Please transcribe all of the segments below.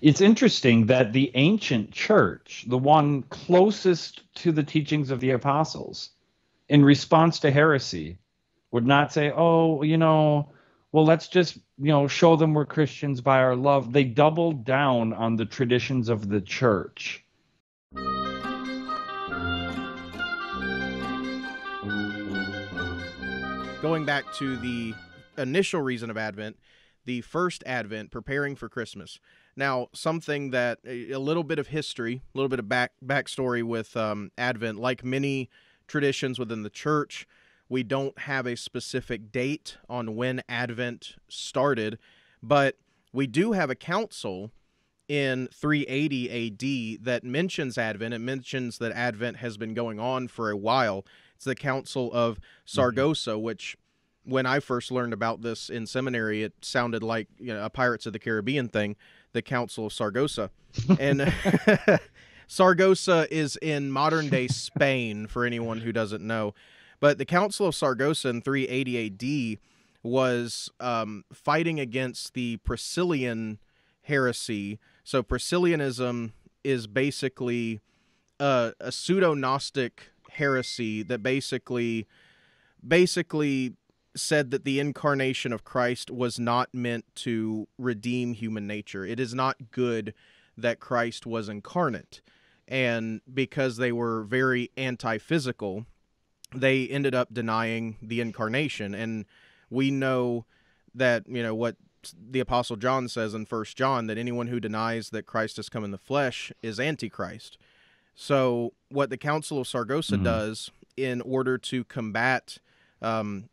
It's interesting that the ancient church, the one closest to the teachings of the apostles, in response to heresy, would not say, oh, you know, well, let's just, you know, show them we're Christians by our love. They doubled down on the traditions of the church. Going back to the initial reason of Advent, the first Advent, preparing for Christmas. Now, something that a, little bit of history, a little bit of back backstory with um, Advent, like many traditions within the church, we don't have a specific date on when Advent started, but we do have a council in 380 AD that mentions Advent. It mentions that Advent has been going on for a while. It's the Council of mm-hmm. Mm-hmm. which when I first learned about this in seminary, it sounded like you know, a Pirates of the Caribbean thing, the Council of Saragossa. and Saragossa is in modern day Spain, for anyone who doesn't know. But the Council of Saragossa in 380 AD was um, fighting against the Priscillian heresy. So Priscillianism is basically a, a pseudo Gnostic heresy that basically basically said that the incarnation of Christ was not meant to redeem human nature. It is not good that Christ was incarnate. And because they were very anti physical, they ended up denying the incarnation and we know that you know what the apostle john says in first john that anyone who denies that christ has come in the flesh is antichrist so what the council of saragossa mm-hmm. does in order to combat um,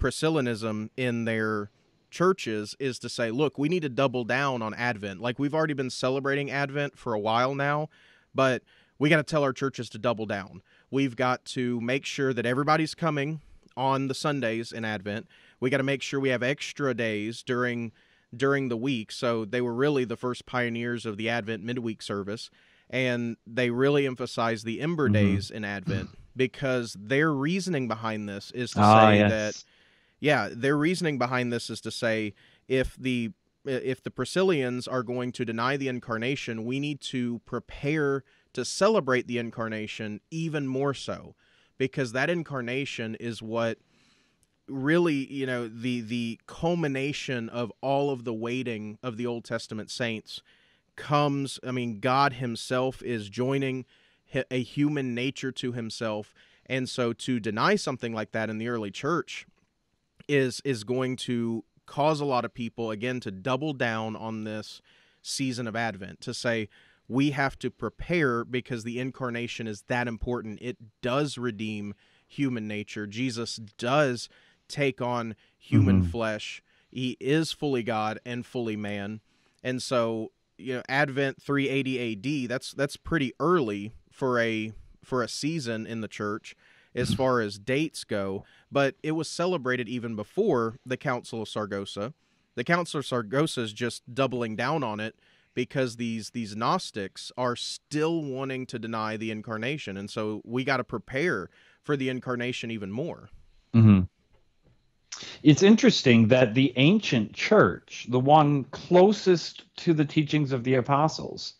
priscillianism in their churches is to say look we need to double down on advent like we've already been celebrating advent for a while now but we got to tell our churches to double down We've got to make sure that everybody's coming on the Sundays in Advent. We got to make sure we have extra days during during the week. So they were really the first pioneers of the Advent midweek service, and they really emphasize the Ember mm-hmm. days in Advent because their reasoning behind this is to ah, say yes. that yeah, their reasoning behind this is to say if the if the Priscillians are going to deny the incarnation, we need to prepare to celebrate the incarnation even more so because that incarnation is what really you know the the culmination of all of the waiting of the old testament saints comes i mean god himself is joining a human nature to himself. And so to deny something like that in the early church is is going to cause a lot of people again to double down on this season of advent to say we have to prepare because the incarnation is that important. It does redeem human nature. Jesus does take on human mm-hmm. flesh. He is fully God and fully man. And so, you know, Advent 380 AD, that's that's pretty early for a for a season in the church as far as dates go, but it was celebrated even before the Council of Saragossa. The Council of Saragossa is just doubling down on it because these these gnostics are still wanting to deny the incarnation and so we got to prepare for the incarnation even more mm-hmm. it's interesting that the ancient church the one closest to the teachings of the apostles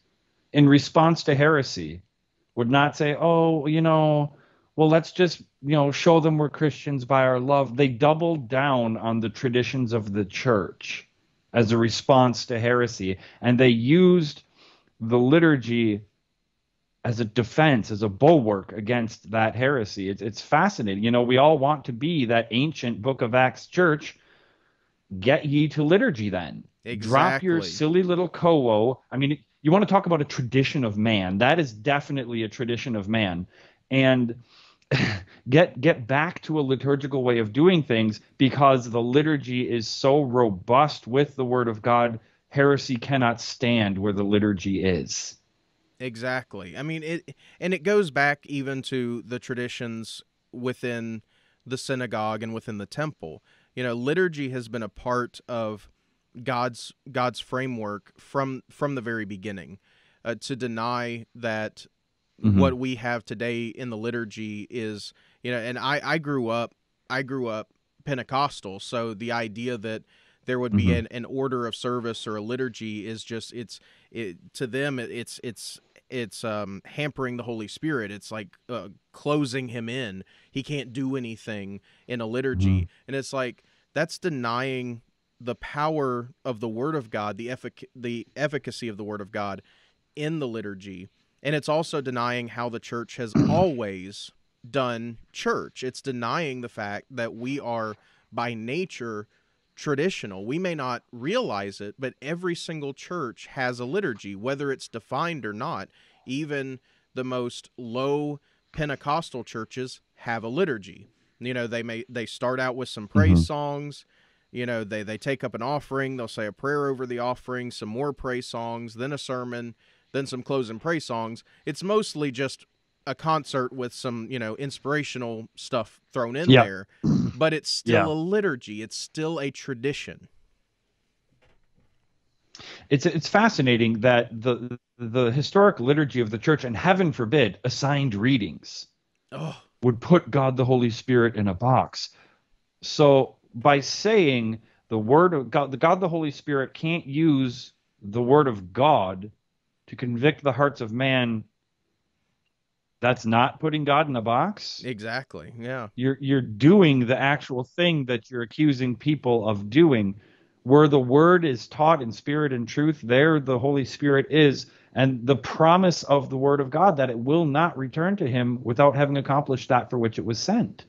in response to heresy would not say oh you know well let's just you know show them we're christians by our love they doubled down on the traditions of the church as a response to heresy. And they used the liturgy as a defense, as a bulwark against that heresy. It's, it's fascinating. You know, we all want to be that ancient Book of Acts church. Get ye to liturgy then. Exactly. Drop your silly little kowo. I mean, you want to talk about a tradition of man. That is definitely a tradition of man. And get get back to a liturgical way of doing things because the liturgy is so robust with the word of God heresy cannot stand where the liturgy is. Exactly. I mean it and it goes back even to the traditions within the synagogue and within the temple. You know liturgy has been a part of god's god's framework from from the very beginning uh, to deny that mm-hmm. what we have today in the liturgy is you know and i i grew up i grew up pentecostal so the idea that there would be mm-hmm. an, an order of service or a liturgy is just it's it to them it's it's it's um, hampering the Holy Spirit. It's like uh, closing him in. He can't do anything in a liturgy, mm-hmm. and it's like that's denying the power of the Word of God, the effic- the efficacy of the Word of God in the liturgy, and it's also denying how the church has always done church. It's denying the fact that we are by nature traditional. We may not realize it, but every single church has a liturgy, whether it's defined or not. Even the most low Pentecostal churches have a liturgy. You know, they may they start out with some praise mm-hmm. songs. You know, they they take up an offering, they'll say a prayer over the offering, some more praise songs, then a sermon, then some closing praise songs. It's mostly just a concert with some, you know, inspirational stuff thrown in yep. there, but it's still yeah. a liturgy. It's still a tradition. It's it's fascinating that the the historic liturgy of the church, and heaven forbid, assigned readings, oh. would put God the Holy Spirit in a box. So by saying the word of God, the God the Holy Spirit can't use the word of God to convict the hearts of man that's not putting God in a box. Exactly. Yeah. You're you're doing the actual thing that you're accusing people of doing. Where the word is taught in spirit and truth, there the Holy Spirit is, and the promise of the word of God that it will not return to him without having accomplished that for which it was sent.